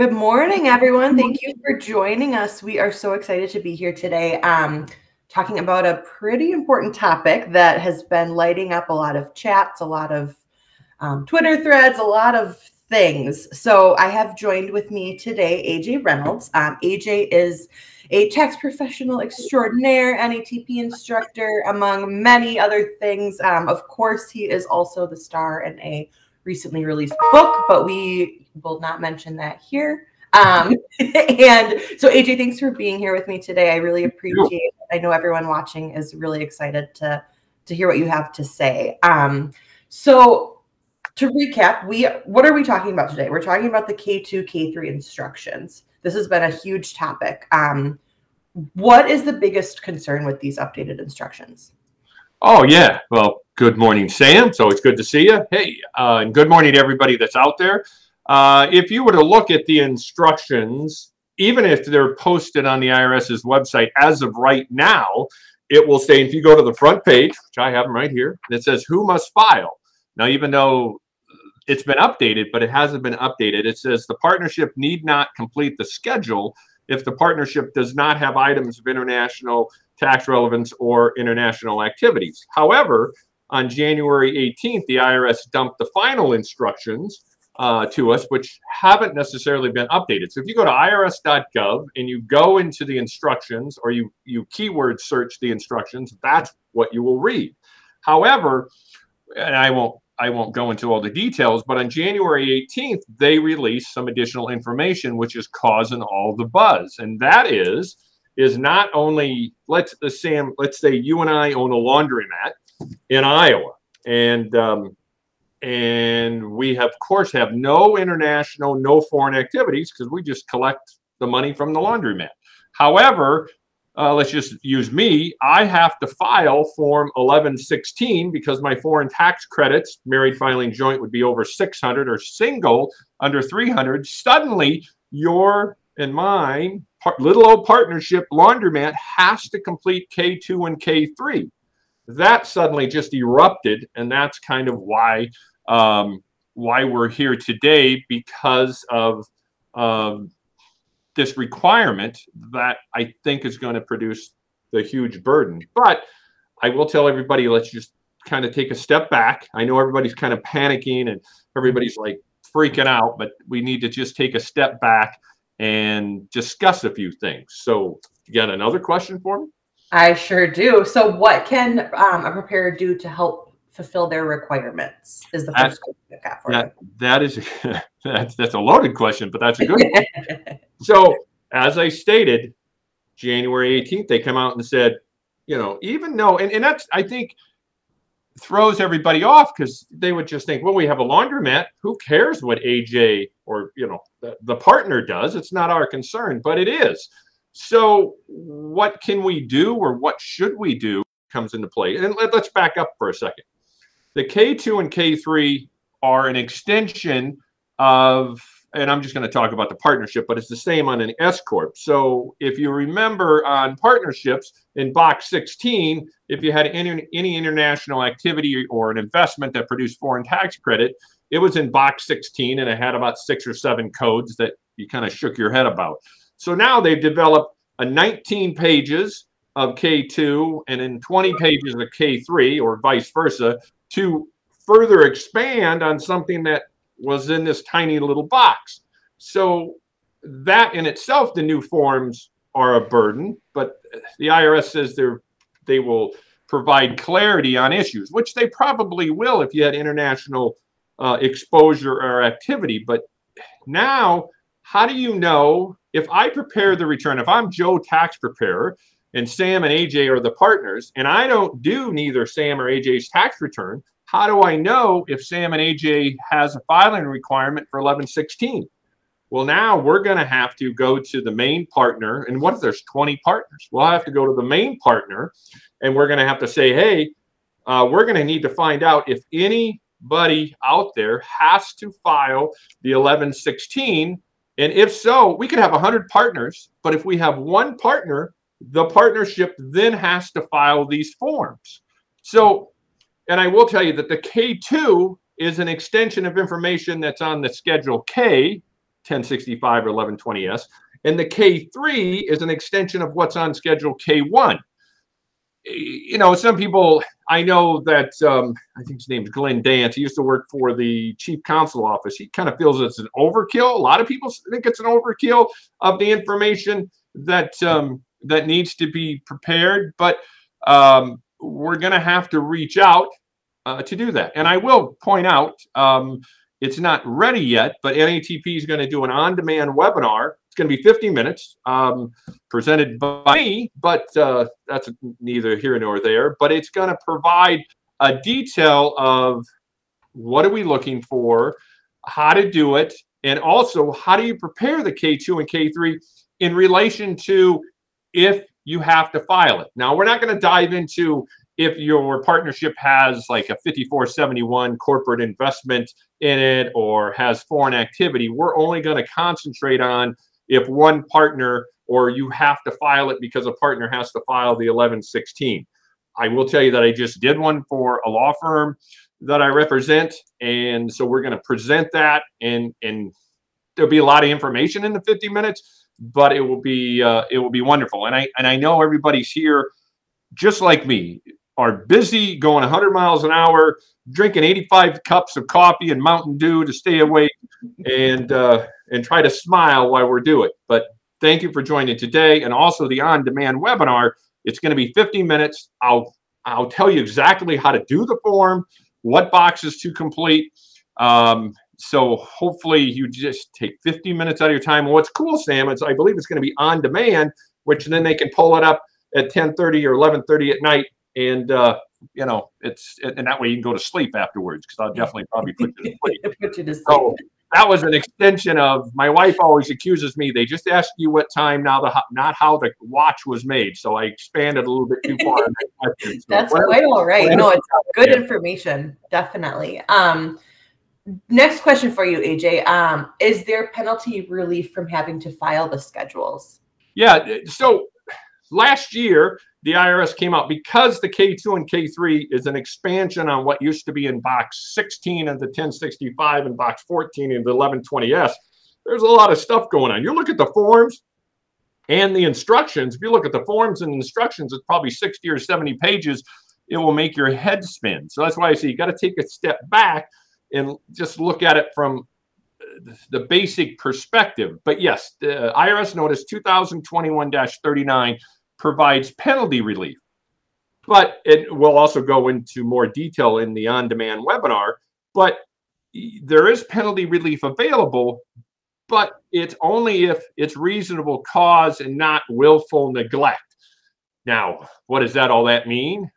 Good morning, everyone. Thank you for joining us. We are so excited to be here today, um, talking about a pretty important topic that has been lighting up a lot of chats, a lot of um, Twitter threads, a lot of things. So I have joined with me today AJ Reynolds. Um, AJ is a tax professional extraordinaire, NATP instructor, among many other things. Um, of course, he is also the star in a recently released book, but we will not mention that here. Um, and so, AJ, thanks for being here with me today. I really appreciate it. I know everyone watching is really excited to to hear what you have to say. Um, so to recap, we what are we talking about today? We're talking about the K2, K3 instructions. This has been a huge topic. Um, what is the biggest concern with these updated instructions? Oh yeah, well, good morning, Sam. So it's good to see you. Hey, uh, and good morning to everybody that's out there. Uh, if you were to look at the instructions, even if they're posted on the IRS's website as of right now, it will say, if you go to the front page, which I have them right here, it says who must file. Now, even though it's been updated, but it hasn't been updated. It says the partnership need not complete the schedule if the partnership does not have items of international tax relevance or international activities. However, on January 18th, the IRS dumped the final instructions uh, to us, which haven't necessarily been updated. So if you go to irs.gov and you go into the instructions or you, you keyword search the instructions, that's what you will read. However, and I won't I won't go into all the details, but on January 18th, they released some additional information, which is causing all the buzz. And that is, is not only let's uh, Sam, let's say you and I own a laundromat in Iowa, and um, and we have, of course have no international, no foreign activities because we just collect the money from the laundromat. However, uh, let's just use me, I have to file Form 1116 because my foreign tax credits, married filing joint would be over 600 or single under 300. Suddenly, your and mine, little old partnership laundromat has to complete K2 and K3. That suddenly just erupted, and that's kind of why um, why we're here today because of um, this requirement that I think is going to produce the huge burden. But I will tell everybody, let's just kind of take a step back. I know everybody's kind of panicking and everybody's like freaking out, but we need to just take a step back and discuss a few things. So, you got another question for me? I sure do. So, what can um, a preparer do to help fulfill their requirements? Is the first question I got for that, you. That is that's that's a loaded question, but that's a good one. so as I stated, January 18th, they come out and said, you know, even though and, and that's I think throws everybody off because they would just think, well, we have a laundromat. Who cares what AJ or you know the, the partner does? It's not our concern, but it is. So what can we do or what should we do comes into play? And let, let's back up for a second. The K2 and K3 are an extension of, and I'm just going to talk about the partnership, but it's the same on an S Corp. So if you remember on partnerships in box 16, if you had any, any international activity or an investment that produced foreign tax credit, it was in box 16 and it had about six or seven codes that you kind of shook your head about. So now they've developed a 19 pages of K2 and in 20 pages of K3 or vice versa to further expand on something that was in this tiny little box. So that in itself, the new forms are a burden, but the IRS says they're they will provide clarity on issues, which they probably will if you had international uh, exposure or activity. But now, how do you know if I prepare the return? If I'm Joe tax preparer and Sam and AJ are the partners, and I don't do neither Sam or AJ's tax return, how do I know if Sam and AJ has a filing requirement for 1116? Well, now we're going to have to go to the main partner. And what if there's 20 partners? We'll have to go to the main partner and we're going to have to say, hey, uh, we're going to need to find out if anybody out there has to file the 1116. And if so, we could have 100 partners, but if we have one partner the partnership then has to file these forms. So, and I will tell you that the K2 is an extension of information that's on the Schedule K, 1065 or 1120S. And the K3 is an extension of what's on Schedule K1. You know, some people, I know that, um, I think his name's Glenn Dance. He used to work for the chief counsel office. He kind of feels it's an overkill. A lot of people think it's an overkill of the information that um, that needs to be prepared. But um, we're going to have to reach out uh, to do that. And I will point out, um, it's not ready yet, but NATP is going to do an on-demand webinar. It's going to be 50 minutes, um, presented by me, but uh, that's neither here nor there. But it's going to provide a detail of what are we looking for, how to do it, and also how do you prepare the K2 and K3 in relation to if you have to file it. Now, we're not going to dive into if your partnership has like a 5471 corporate investment in it or has foreign activity, we're only going to concentrate on if one partner or you have to file it because a partner has to file the 1116. I will tell you that I just did one for a law firm that I represent. And so we're going to present that and, and there'll be a lot of information in the 50 minutes, but it will be, uh, it will be wonderful. And I, and I know everybody's here just like me are busy going 100 miles an hour, drinking 85 cups of coffee and Mountain Dew to stay awake and uh, and try to smile while we're doing it. But thank you for joining today, and also the on-demand webinar. It's going to be 50 minutes. I'll I'll tell you exactly how to do the form, what boxes to complete. Um, so hopefully you just take 50 minutes out of your time. What's cool, Sam, is I believe it's going to be on demand, which then they can pull it up at 10:30 or 11:30 at night and uh, you know it's and that way you can go to sleep afterwards because I'll definitely probably put you to sleep. put you to sleep. So that was an extension of my wife always accuses me they just asked you what time now the not how the watch was made. So i expanded a little bit too far so that's quite all right. no it's good information definitely. Um next question for you aj um is there penalty relief from having to file the schedules? Yeah so last year the IRS came out because the K2 and K3 is an expansion on what used to be in box 16 of the 1065 and box 14 in the 1120S. There's a lot of stuff going on. You look at the forms and the instructions. If you look at the forms and instructions, it's probably 60 or 70 pages. It will make your head spin. So that's why I say you got to take a step back and just look at it from uh, the basic perspective. But yes, the IRS notice 2021 39 provides penalty relief. But it will also go into more detail in the on demand webinar. But there is penalty relief available, but it's only if it's reasonable cause and not willful neglect. Now, what does that all that mean?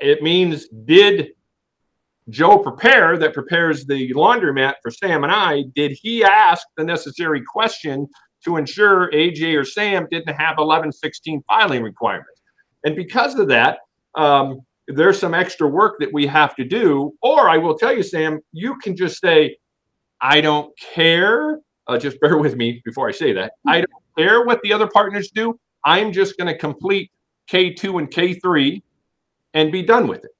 It means did Joe prepare that prepares the laundromat for Sam and I, did he ask the necessary question to ensure AJ or Sam didn't have 1116 filing requirements. And because of that, um, there's some extra work that we have to do. Or I will tell you, Sam, you can just say, I don't care. Uh, just bear with me before I say that. I don't care what the other partners do. I'm just going to complete K2 and K3 and be done with it.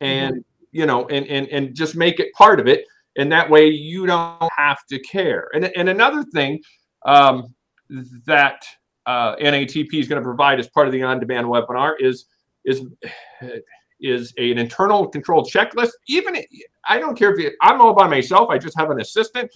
And, mm-hmm. you know, and, and, and just make it part of it. And that way you don't have to care. And, and another thing um, that uh, NATP is going to provide as part of the on-demand webinar is is is a, an internal control checklist. Even I don't care if you, I'm all by myself. I just have an assistant,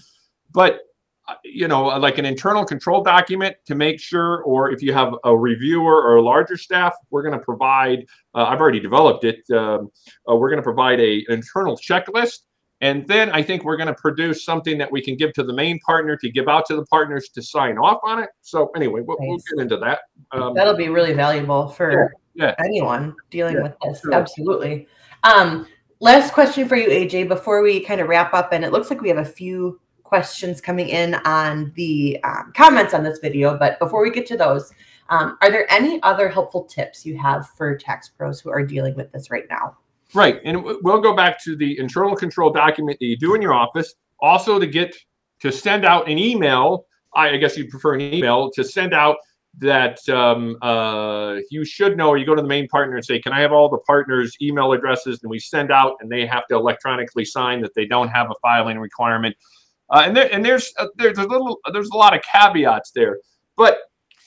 but uh, you know, like an internal control document to make sure, or if you have a reviewer or a larger staff, we're going to provide. Uh, I've already developed it. Um, uh, we're going to provide a an internal checklist and then I think we're going to produce something that we can give to the main partner to give out to the partners to sign off on it. So anyway, we'll, we'll get into that. Um, That'll be really valuable for yeah, yeah. anyone dealing yeah, with this. Sure. Absolutely. Um, last question for you, AJ, before we kind of wrap up. And it looks like we have a few questions coming in on the um, comments on this video. But before we get to those, um, are there any other helpful tips you have for tax pros who are dealing with this right now? Right. And we'll go back to the internal control document that you do in your office. Also, to get to send out an email, I guess you prefer an email to send out that um, uh, you should know, you go to the main partner and say, Can I have all the partners' email addresses? And we send out, and they have to electronically sign that they don't have a filing requirement. Uh, and there, and there's uh, there's a little there's a lot of caveats there. But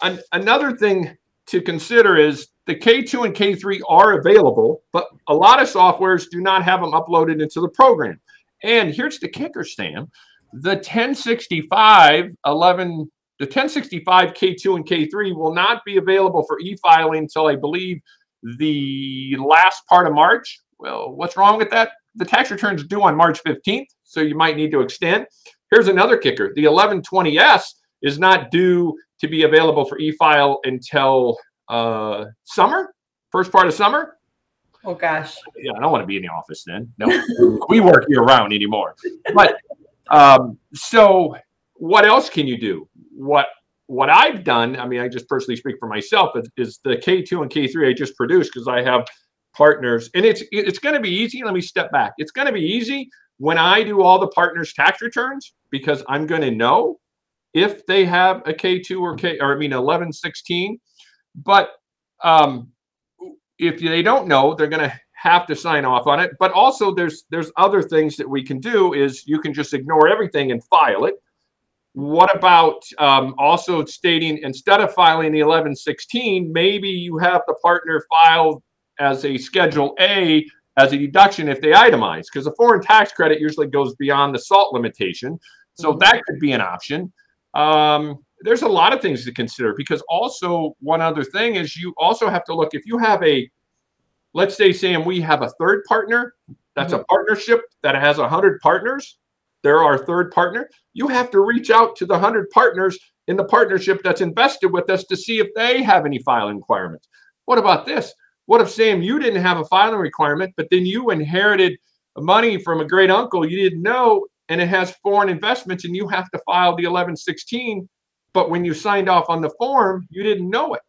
an, another thing to consider is the K2 and K3 are available, but a lot of softwares do not have them uploaded into the program. And here's the kicker, Sam. The 1065 11 the 1065 K2 and K3 will not be available for e-filing until I believe the last part of March. Well, what's wrong with that? The tax return's due on March 15th, so you might need to extend. Here's another kicker. The 1120S is not due to be available for e-file until uh, summer, first part of summer. Oh gosh. Yeah, I don't want to be in the office then. No, we work year round anymore. But um, so what else can you do? What what I've done, I mean, I just personally speak for myself, is, is the K2 and K3 I just produced because I have partners, and it's it's going to be easy. Let me step back. It's going to be easy when I do all the partners' tax returns because I'm going to know if they have a K2 or K, or I mean 1116. But um, if they don't know, they're going to have to sign off on it. But also, there's there's other things that we can do. Is you can just ignore everything and file it. What about um, also stating instead of filing the 1116, maybe you have the partner file as a Schedule A as a deduction if they itemize, because a foreign tax credit usually goes beyond the SALT limitation. So mm-hmm. that could be an option. Um, there's a lot of things to consider because also one other thing is you also have to look if you have a let's say sam we have a third partner that's mm-hmm. a partnership that has 100 partners they're our third partner you have to reach out to the 100 partners in the partnership that's invested with us to see if they have any filing requirements what about this what if sam you didn't have a filing requirement but then you inherited money from a great uncle you didn't know and it has foreign investments and you have to file the 1116 but when you signed off on the form you didn't know it.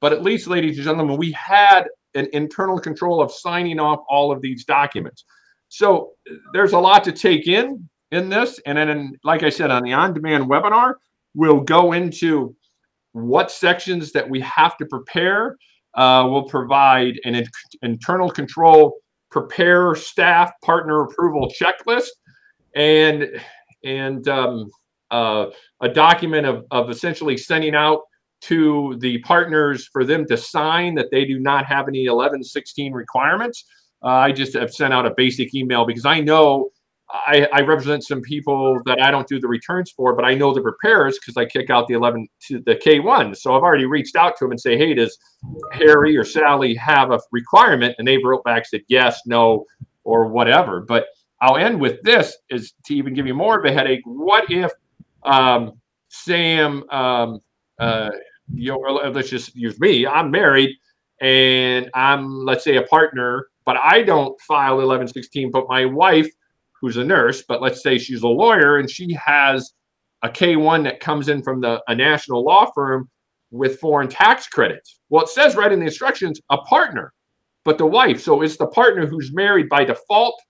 But at least ladies and gentlemen we had an internal control of signing off all of these documents. So there's a lot to take in in this and then like i said on the on-demand webinar we'll go into what sections that we have to prepare uh, will provide an in internal control prepare staff partner approval checklist and and um, uh, a document of, of essentially sending out to the partners for them to sign that they do not have any 1116 requirements. Uh, I just have sent out a basic email because I know I, I, represent some people that I don't do the returns for, but I know the preparers because I kick out the 11 to the K1. So I've already reached out to them and say, hey, does Harry or Sally have a requirement? And they've wrote back said yes, no, or whatever. But I'll end with this is to even give you more of a headache. What if um, Sam, um, uh, you know, let's just use me. I'm married and I'm, let's say, a partner, but I don't file 1116. But my wife, who's a nurse, but let's say she's a lawyer and she has a K1 that comes in from the a national law firm with foreign tax credits. Well, it says right in the instructions, a partner, but the wife. So it's the partner who's married by default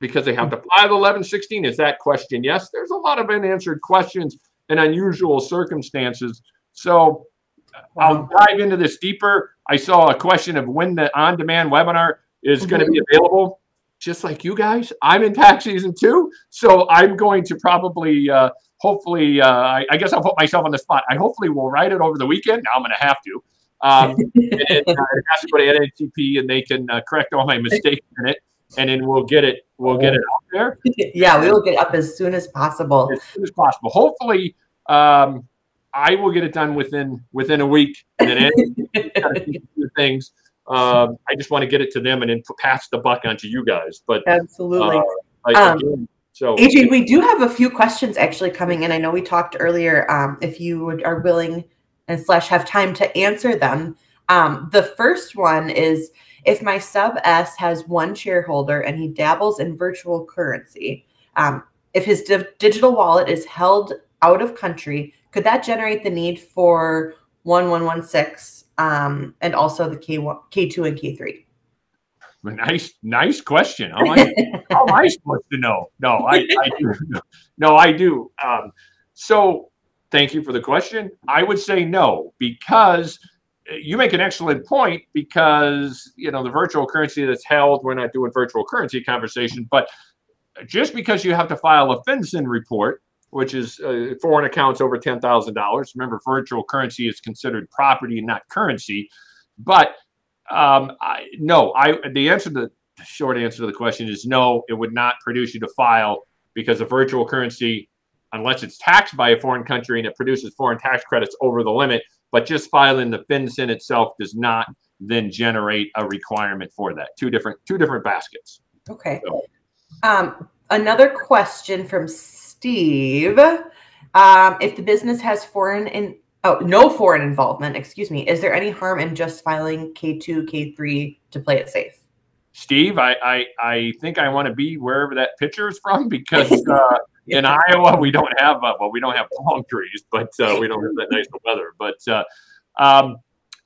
because they have to file 1116? Is that question yes? There's a lot of unanswered questions and unusual circumstances. So I'll dive into this deeper. I saw a question of when the on-demand webinar is going to be available. Just like you guys, I'm in tax season too, so I'm going to probably, uh, hopefully, uh, I, I, guess I'll put myself on the spot. I hopefully will write it over the weekend. Now I'm going to have to. Um, and, uh, have to go to NATP and they can uh, correct all my mistakes in it and then we'll get it we'll get it out there. yeah, we will get up as soon as possible. As soon as possible. Hopefully, um, I will get it done within within a week. And then things. Um, I just want to get it to them and then pass the buck on to you guys. But absolutely. Uh, um, again, so AJ, we do have a few questions actually coming in. I know we talked earlier. Um, if you would, are willing and slash have time to answer them. Um, the first one is if my sub S has one shareholder and he dabbles in virtual currency, um, if his di digital wallet is held out of country, could that generate the need for 1116 um, and also the K1, K2 and K3? Nice, nice question. How am I, how am I supposed to know? No, I, I do. No, I do. Um, so thank you for the question. I would say no, because – you make an excellent point because you know the virtual currency that's held we're not doing virtual currency conversation but just because you have to file a FinCEN report, which is uh, foreign accounts over $10,000. Remember, virtual currency is considered property and not currency. But um, I, no, I the answer to the short answer to the question is no. It would not produce you to file because a virtual currency, unless it's taxed by a foreign country and it produces foreign tax credits over the limit, but just filing the FinCEN itself does not then generate a requirement for that. Two different two different baskets. Okay. So. Um, another question from Steve. Um, if the business has foreign in oh no foreign involvement, excuse me, is there any harm in just filing K2, K3 to play it safe? Steve, I I, I think I want to be wherever that picture is from because uh, in Iowa we don't have uh, well we don't have palm trees, but uh, we don't have that nice weather. But uh, um,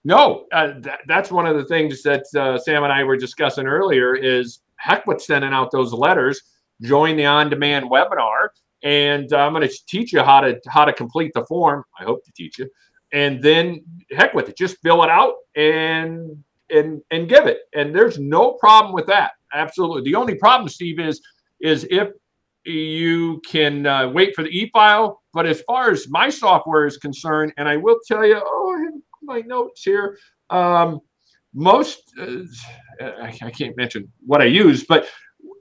no, uh, th- that's one of the things that uh, Sam and I were discussing earlier. Is heck with sending out those letters. Join the on-demand webinar, and I'm going to teach you how to how to complete the form. I hope to teach you, and then heck with it. Just fill it out and and and give it. And there's no problem with that. Absolutely. The only problem, Steve, is is if you can uh, wait for the e-file. But as far as my software is concerned, and I will tell you, oh, I have my notes here. Um, most, uh, I, I can't mention what I use, but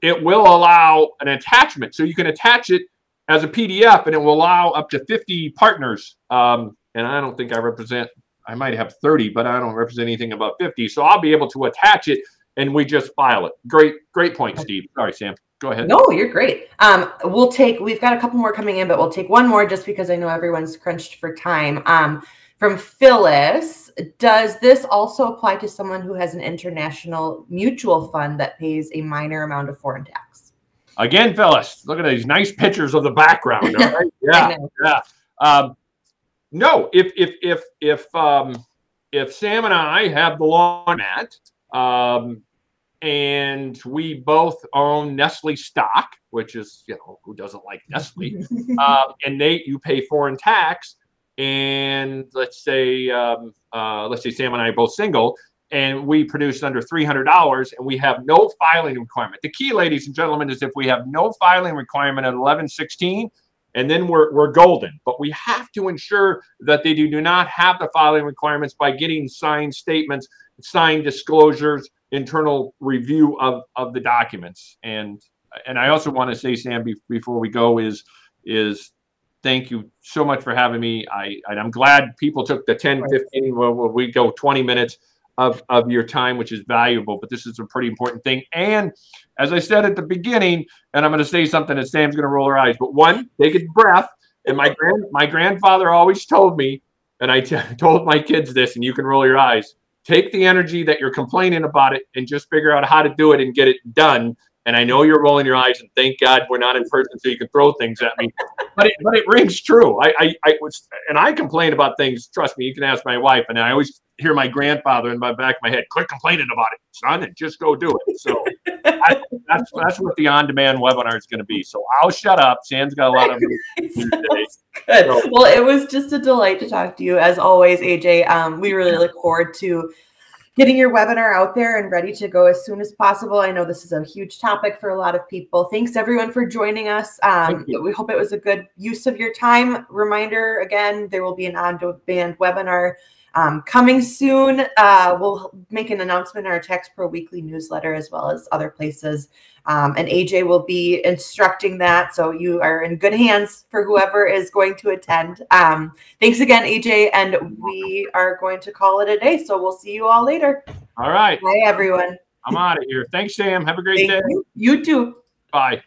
it will allow an attachment. So you can attach it as a PDF and it will allow up to 50 partners. Um, and I don't think I represent, I might have 30, but I don't represent anything about 50. So I'll be able to attach it and we just file it. Great, great point, Steve. Sorry, Sam. Go ahead. No, you're great. Um, we'll take, we've got a couple more coming in, but we'll take one more just because I know everyone's crunched for time. Um, from Phyllis, does this also apply to someone who has an international mutual fund that pays a minor amount of foreign tax? Again, Phyllis, look at these nice pictures of the background. Yeah, yeah. Um, no, if if if if um, if Sam and I have the lawn mat, um, and we both own Nestle stock, which is you know who doesn't like Nestle, um, and Nate, you pay foreign tax and let's say um, uh, let's say Sam and I are both single, and we produce under three hundred dollars, and we have no filing requirement. The key, ladies and gentlemen, is if we have no filing requirement at eleven sixteen, and then we're we're golden. But we have to ensure that they do, do not have the filing requirements by getting signed statements, signed disclosures, internal review of of the documents, and and I also want to say, Sam, before we go, is is thank you so much for having me. I, I'm glad people took the 10, 15, well, we go 20 minutes of, of your time, which is valuable, but this is a pretty important thing. And as I said at the beginning, and I'm going to say something that Sam's going to roll her eyes, but one, take a breath. And my grand, my grandfather always told me, and I told my kids this, and you can roll your eyes. Take the energy that you're complaining about it and just figure out how to do it and get it done and I know you're rolling your eyes, and thank God we're not in person, so you can throw things at me. But it, but it rings true. I, I, I was, and I complain about things. Trust me, you can ask my wife, and I always hear my grandfather in my back of my head, "Quit complaining about it, son, and just go do it." So I, that's that's what the on-demand webinar is going to be. So I'll shut up. Sam's got a lot of Good. So, well, it was just a delight to talk to you as always, AJ. Um, we really look forward to getting your webinar out there and ready to go as soon as possible. I know this is a huge topic for a lot of people. Thanks everyone for joining us. Um, we hope it was a good use of your time. Reminder again, there will be an on-demand webinar um, coming soon. Uh, we'll make an announcement in our Tax Pro weekly newsletter as well as other places. Um, and AJ will be instructing that. So you are in good hands for whoever is going to attend. Um, thanks again, AJ. And we are going to call it a day. So we'll see you all later. All right. Bye, everyone. I'm out of here. Thanks, Sam. Have a great Thank day. You. you too. Bye.